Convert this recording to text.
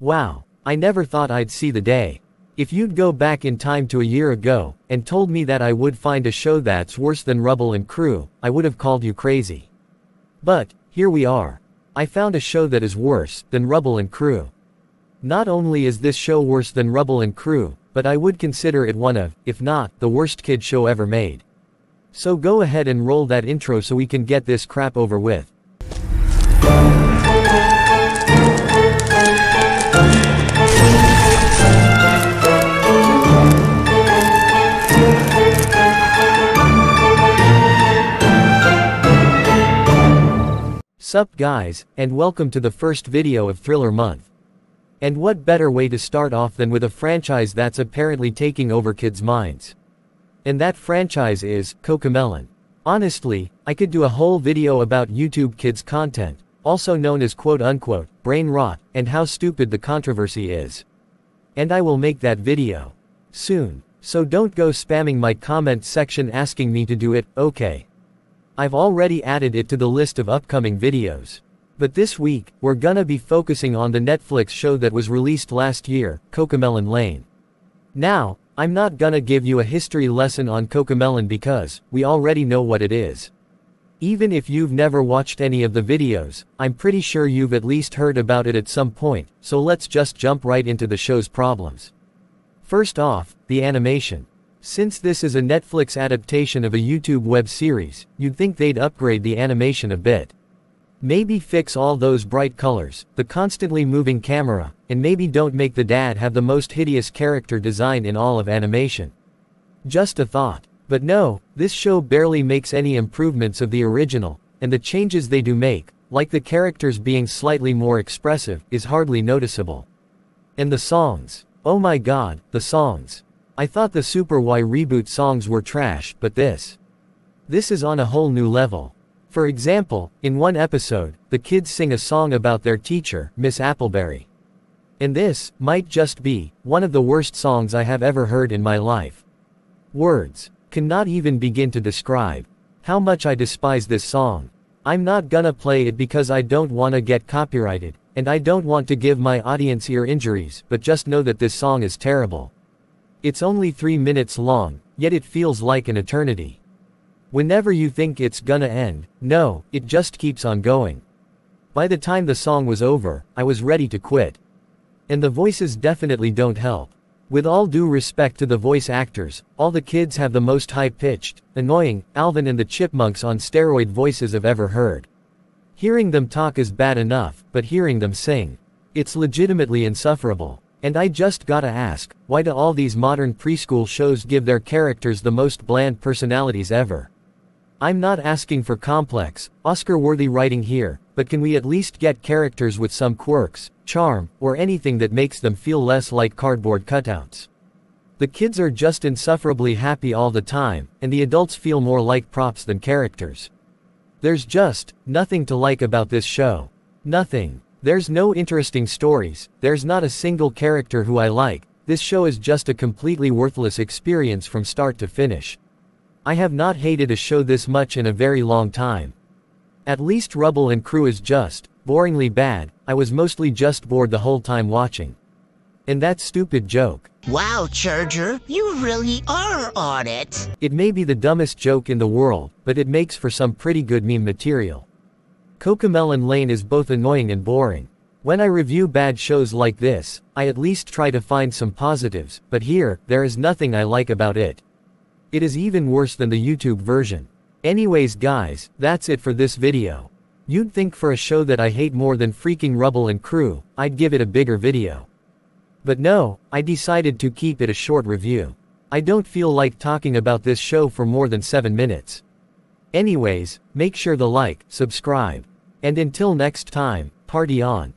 Wow, I never thought I'd see the day. If you'd go back in time to a year ago, and told me that I would find a show that's worse than Rubble and Crew, I would have called you crazy. But, here we are. I found a show that is worse than Rubble and Crew. Not only is this show worse than Rubble and Crew, but I would consider it one of, if not, the worst kid show ever made. So go ahead and roll that intro so we can get this crap over with. Sup guys, and welcome to the first video of Thriller Month. And what better way to start off than with a franchise that's apparently taking over kids' minds. And that franchise is, Cocomelon. Honestly, I could do a whole video about YouTube kids content, also known as quote unquote, brain rot, and how stupid the controversy is. And I will make that video. Soon. So don't go spamming my comment section asking me to do it, okay. I've already added it to the list of upcoming videos. But this week, we're gonna be focusing on the Netflix show that was released last year, Cocomelon Lane. Now, I'm not gonna give you a history lesson on Cocomelon because, we already know what it is. Even if you've never watched any of the videos, I'm pretty sure you've at least heard about it at some point, so let's just jump right into the show's problems. First off, the animation. Since this is a Netflix adaptation of a YouTube web series, you'd think they'd upgrade the animation a bit. Maybe fix all those bright colors, the constantly moving camera, and maybe don't make the dad have the most hideous character design in all of animation. Just a thought. But no, this show barely makes any improvements of the original, and the changes they do make, like the characters being slightly more expressive, is hardly noticeable. And the songs. Oh my god, the songs. I thought the Super Why reboot songs were trash, but this. This is on a whole new level. For example, in one episode, the kids sing a song about their teacher, Miss Appleberry. And this, might just be, one of the worst songs I have ever heard in my life. Words. Cannot even begin to describe. How much I despise this song. I'm not gonna play it because I don't wanna get copyrighted, and I don't want to give my audience ear injuries, but just know that this song is terrible. It's only three minutes long, yet it feels like an eternity. Whenever you think it's gonna end, no, it just keeps on going. By the time the song was over, I was ready to quit. And the voices definitely don't help. With all due respect to the voice actors, all the kids have the most high-pitched, annoying, Alvin and the Chipmunks on steroid voices I've ever heard. Hearing them talk is bad enough, but hearing them sing. It's legitimately insufferable. And I just gotta ask, why do all these modern preschool shows give their characters the most bland personalities ever? I'm not asking for complex, Oscar-worthy writing here, but can we at least get characters with some quirks, charm, or anything that makes them feel less like cardboard cutouts? The kids are just insufferably happy all the time, and the adults feel more like props than characters. There's just, nothing to like about this show. Nothing. There's no interesting stories, there's not a single character who I like, this show is just a completely worthless experience from start to finish. I have not hated a show this much in a very long time. At least Rubble and Crew is just, boringly bad, I was mostly just bored the whole time watching. And that stupid joke. Wow, Charger, you really are on it. It may be the dumbest joke in the world, but it makes for some pretty good meme material. Cocomelon Lane is both annoying and boring. When I review bad shows like this, I at least try to find some positives, but here, there is nothing I like about it. It is even worse than the YouTube version. Anyways guys, that's it for this video. You'd think for a show that I hate more than freaking Rubble and Crew, I'd give it a bigger video. But no, I decided to keep it a short review. I don't feel like talking about this show for more than 7 minutes. Anyways, make sure to like, subscribe. And until next time, party on.